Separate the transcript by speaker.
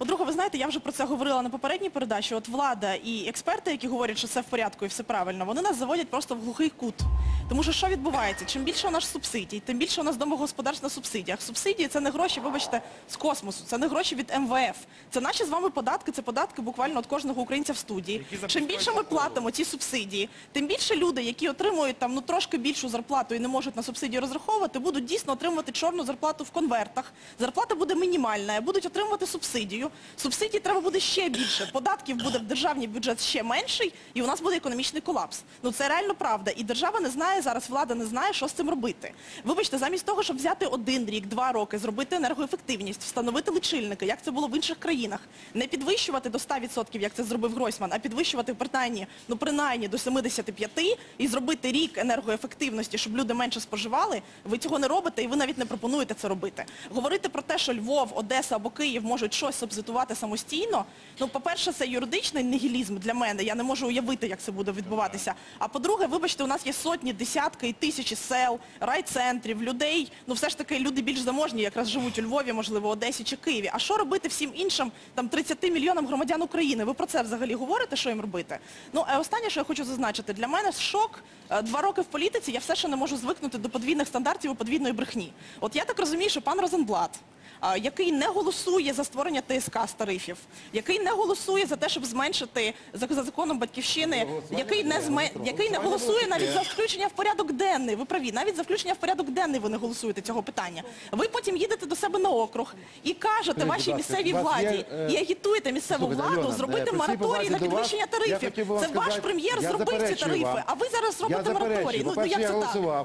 Speaker 1: По-друге, ви знаєте, я вже про це говорила на попередній передачі. От влада і експерти, які говорять, що все в порядку і все правильно, вони нас заводять просто в глухий кут. Тому що що відбувається? Чим більше у нас субсидій, тим більше у нас домогосподарств на субсидіях. Субсидії це не гроші, вибачте, з космосу, це не гроші від МВФ. Це наші з вами податки, це податки буквально від кожного українця в студії. Чим більше ми платимо ці субсидії, тим більше люди, які отримують там ну трошки більшу зарплату і не можуть на субсидії розраховувати, будуть дійсно отримувати чорну зарплату в конвертах. Зарплата буде мінімальна, будуть отримувати субсидію. Субсидій треба буде ще більше. Податків буде в державний бюджет ще менший, і у нас буде економічний колапс. Ну це реально правда. І держава не знає зараз, влада не знає, що з цим робити. Вибачте, замість того, щоб взяти один рік, два роки, зробити енергоефективність, встановити лічильники, як це було в інших країнах, не підвищувати до 100%, як це зробив Гройсман, а підвищувати принаймні, ну принаймні до 75% і зробити рік енергоефективності, щоб люди менше споживали, ви цього не робите і ви навіть не пропонуєте це робити. Говорити про те, що Львов, Одеса або Київ можуть щось субсидувати самостійно, ну, по-перше, це юридичний нігілізм для мене, я не можу уявити, як це буде відбуватися. А по-друге, вибачте, у нас є сотні, десятки і тисячі сел, райцентрів, людей, ну все ж таки люди більш заможні, якраз живуть у Львові, можливо, Одесі чи Києві. А що робити всім іншим, там 30 мільйонам громадян України? Ви про це взагалі говорите, що їм робити? Ну, а останнє, що я хочу зазначити, для мене шок. Е, Два роки в політиці я все ще не можу звикнути до подвійних стандартів і подвійної брехні. От я так розумію, що пан Розенблат, який не голосує за створення ТСК з тарифів, який не голосує за те, щоб зменшити за, за законом батьківщини, який не зме, який не голосує навіть за включення в порядок денний. Ви праві, навіть за включення в порядок денний ви не голосуєте цього питання. Ви потім їдете до себе на округ і кажете вашій місцевій владі
Speaker 2: е,
Speaker 1: і агітуєте місцеву владу зробити
Speaker 2: е,
Speaker 1: мораторій на підвищення тарифів. Це ваш прем'єр зробив ці тарифи, а ви зараз робите мораторій.
Speaker 2: заперечую.
Speaker 1: Ну, ну як
Speaker 2: я
Speaker 1: це так?
Speaker 2: голосував.